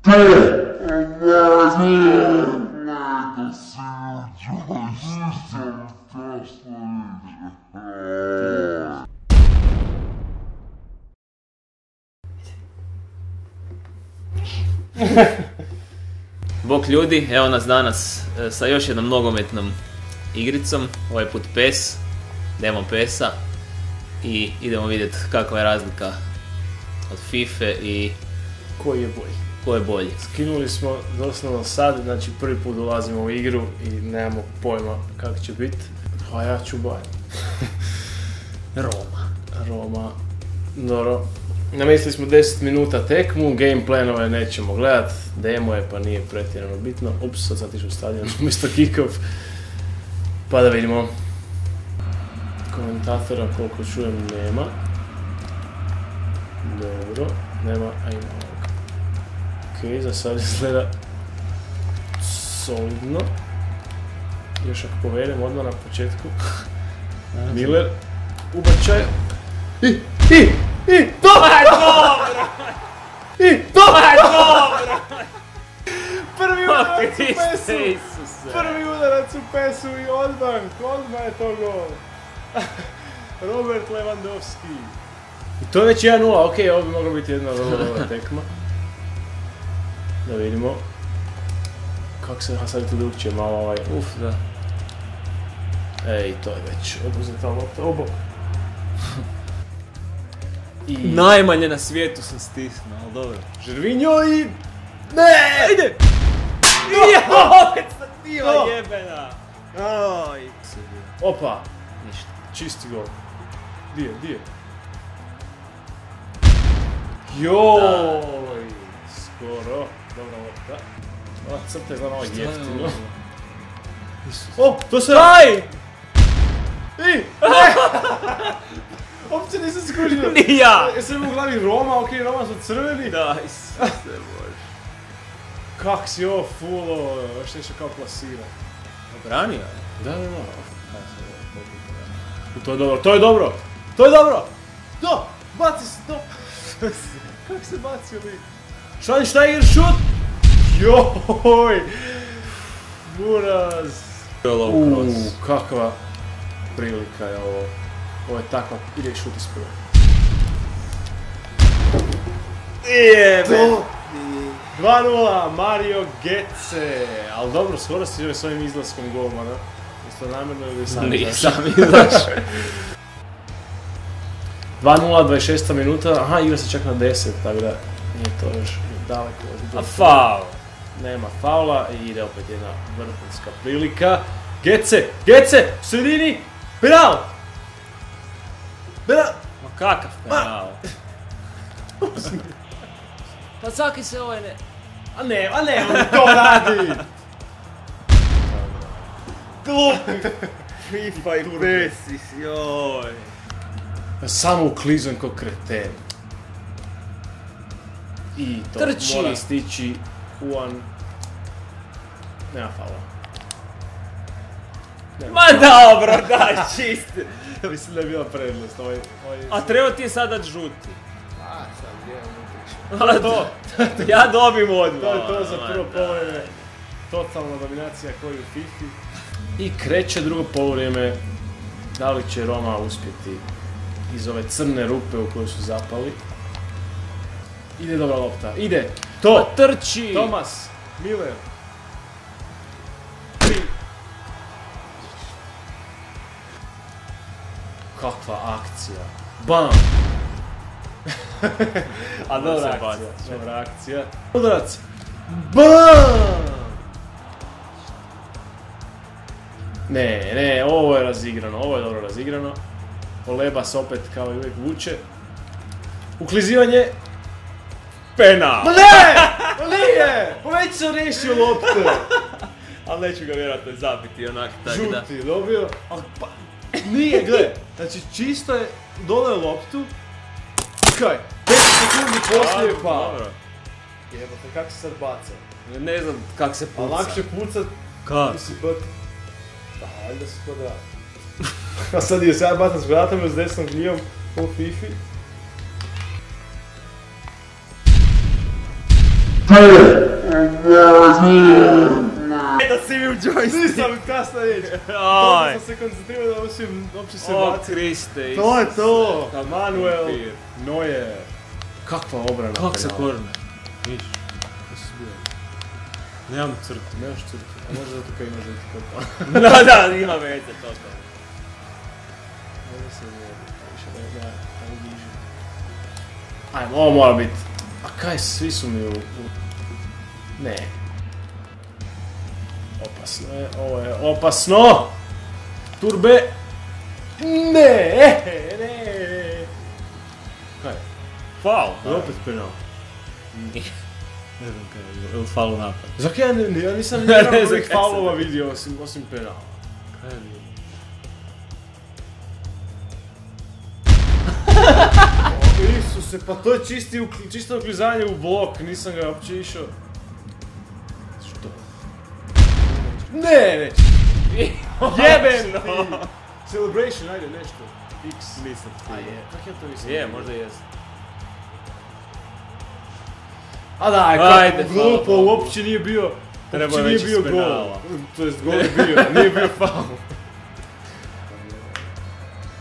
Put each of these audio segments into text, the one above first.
Bok ljudi, evo nas danas e, sa još jednom nogometnom igricom, ovaj put PES, demo PES-a i idemo vidjeti kakva je razlika od FIFA i Koji je bolji? Ko je bolji. Skinuli smo doslovno sad, znači prvi put ulazimo u igru i nemamo pojma kako će biti. A ja ću. Roma. Roma. Dobro. Namislili smo 10 minuta tekmu, game planove nećemo gledat, demo je pa nije pretjerano bitno. Ups, sad sam u stadion umjesto kick-off. Pa da vidimo. Komentatora koliko čujem nema. Dobro, nema, a ima ovog. Ok, za sad izgleda solidno. Još ako povedem odmah na početku. Miller, ubačaj. I, i, i, to! I, to! Prvi udarac u pesu! Prvi udarac u pesu i odmah, odmah je to gol. Robert Lewandowski. I to je već 1-0, ok, ovo bi mogla biti jedna vrlo dobra tekma. Da vidimo. Kako se, tu drugčije malo ovaj, Uf, da. Ej, to je već oduzeta lopta, obok. I Najmanje na svijetu sam stisnuo, ali dobro. Žervinjo i... Ne! Ide! Ja, opet stativa jebena! Oj. Opa, Ništa. čisti gol. Di je, di je? Skoro. Dobra lopta. Ova crta je stvarno ovo jeftino. O, to se... Aj! I! Ne! Uopće nisam skužio. Ni ja! Jesam imao u glavi Roma, ok, Roma su crveni. Da, isuse bože. Kak si ovo fulo, još nešto kao plasira. Obranio je. Da, da, da. To je dobro, to je dobro! To je dobro! To! Baci se, to! Kako se bacio li? Schweinsteiger šut! Joj! Buraz! Uuu, kakva prilika je ovo. Ovo je takva, ide i šut iz prve. Jebe! 2-0, Mario Getze! Ali dobro, skoro si joj s ovim izlaskom golmana. Isto namjerno ili sam Nisam izašao. 2-0, 26 minuta, aha, igra se čak na 10, tako da nije to još daleko od A faul. Nema faula i ide opet jedna vrhunska prilika. Gece, Gece, u sredini, penal! Penal! Ma kakav penal. Pa svaki se ovaj ne... A ne, a ne, on to radi! Glupi! FIFA i Besis, joj. Samo uklizujem ko kreten. I to Trči. mora stići Juan. Nema faula. Nema Ma dobro, daj, čisti. Mislim da je bila prednost. Ovaj, ovaj... A treba ti je sad dat žuti. A, sad gdje je A to, ja dobim odmah. To je to za prvo polovreme. Totalna dominacija koju u FIFA. I kreće drugo polovreme. Da li će Roma uspjeti iz ove crne rupe u koju su zapali? Ide dobra lopta. Ide! To! Pa trči. Tomas! Miller! Kakva akcija! Bam! A dobra akcija, dobra akcija. Udarac! BAM! Ne, ne, ovo je razigrano, ovo je dobro razigrano. Olebas opet kao i uvijek vuče. Uklizivanje. Penal. Ma ne! Ma nije! Pa već sam riješio loptu. Ali neću ga vjerojatno zabiti onak, tak da. Žuti, dobio. Ali pa, nije, gle. Znači čisto je dole loptu. Kaj? 5 sekundi poslije pa. Dobro. Jebote, kako se sad baca? Ne znam kak se A puca. lakše pucat, Kak? mislim, but... Da, valjda se to da. A sad je sad bacam s vratom s desnom glijom po Fifi. Da si mi u joystick! Nisam kasna riječ! Aj. sam se koncentrirao da uopće se O. Kriste, To je to! Kakav Manuel. Neuer. Kakva obrana. Kako se korne? Viš, to si bio. Nemam crtu, nemaš crtu. A možda zato kaj imaš žuti kopa. da, da, ima veze to to. Možda se ne više ne, ne, ne bliži. Ajmo, ovo mora biti. A kaj, svi su mi u... u- Ne. Opasno je, ovo je opasno! Turbe! Ne, ne! Kaj, Faul. je opet penal? Ne znam kaj je bilo, ili faul napad. Zakaj ja, ne, ja nisam nijedan ovih faulova vidio osim, osim penala. Kaj je bilo? Isuse, pa to je čisti, čisto uklizanje u blok, nisam ga uopće išao. Što? Ne! Jebem ti! Celebration, ajde nešto. X. Nisam A je, kak ja to nisam? Je, možda jest. A da, kako glupo, uopće nije bio, uopće je nije već bio gol. To jest gol je bio, nije bio faul.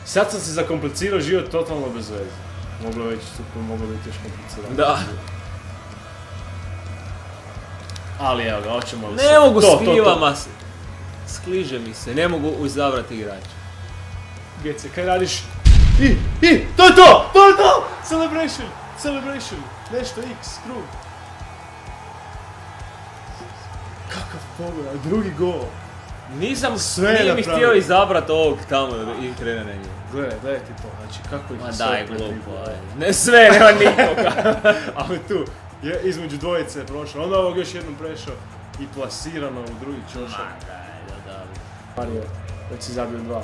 Sad sam se zakomplicirao život totalno bez veze. Moglo je već super, moglo biti još komplicirano. Da. Ali evo ga, hoćemo li Ne se- mogu to, s krivama se. Skliže mi se, ne mogu izabrati igrača. Gece, kaj radiš? I, i, to je to, to je to! Celebration, celebration, nešto x, krug. Kakav pogled, drugi gol. Nisam, Sve nije mi htio izabrat ovog tamo i krene na njega. Gledaj, gledaj ti to, znači kako ih Ma daj, glupo. Ne sve, nema nikoga. Ali tu, je između dvojice je prošao, onda ovog još jednom prešao i plasirano u drugi čošak. Ma daj, da, da. Mario, već si zabio dva.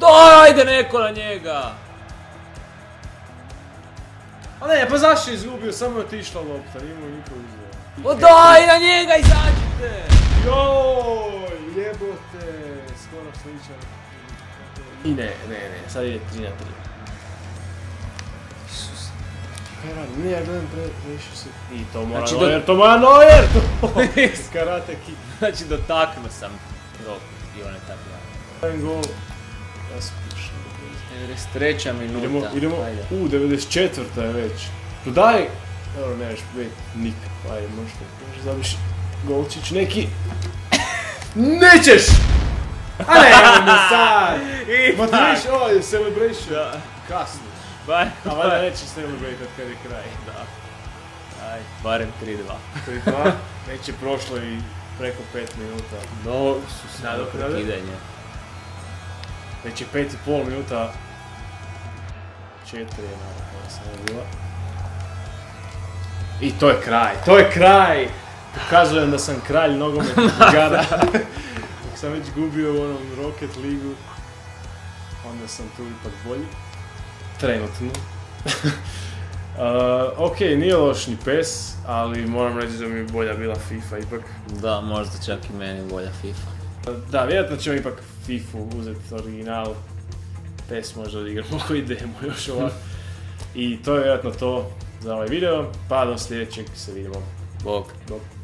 Daj, ajde neko na njega! A ne, pa zašto je izgubio, samo je otišla lopta, nije mu niko uzeo. O daj na njega, izađite! Joj, jebote, skoro sličan. I ne, ne, ne, sad ide 3 na 3. Isus. Kaj radi? Ne, ja gledam pre, previše se. I to mora Znači, znači, do- Neuer, to mora Neuer! To karate kick. Znači, dotaknuo sam roku i on je tako ja. Jedan gol. Ja sam pišao. 93. minuta. Idemo, idemo, Ajde. u, 94. je već. Tu daj, evo nemaš bet, nik, ajde, možda, možda zabiš golčić neki. Nećeš! A ne, evo sad! Ma ti viš, ovo je celebration. Da. Kasno. Baj, A valjda neće celebrate kad je kraj. Da. Aj, barem 3-2. 3-2, već je prošlo i preko 5 minuta. No, su se na prekidanje. Već je 5,5 minuta. 4 je naravno koja sam bila. I to je kraj, to je kraj! Pokazujem da sam kralj nogometnih igara. Dok sam već gubio u onom Rocket Ligu, onda sam tu ipak bolji. Trenutno. Uh, ok, nije loš ni PES, ali moram reći da mi je bolja bila FIFA ipak. Da, možda čak i meni bolja FIFA. Da, vjerojatno ćemo ipak FIFA uzeti original. PES možda odigramo koji demo još ovako. I to je vjerojatno to za ovaj video, pa do sljedećeg se vidimo. Bog. Bok.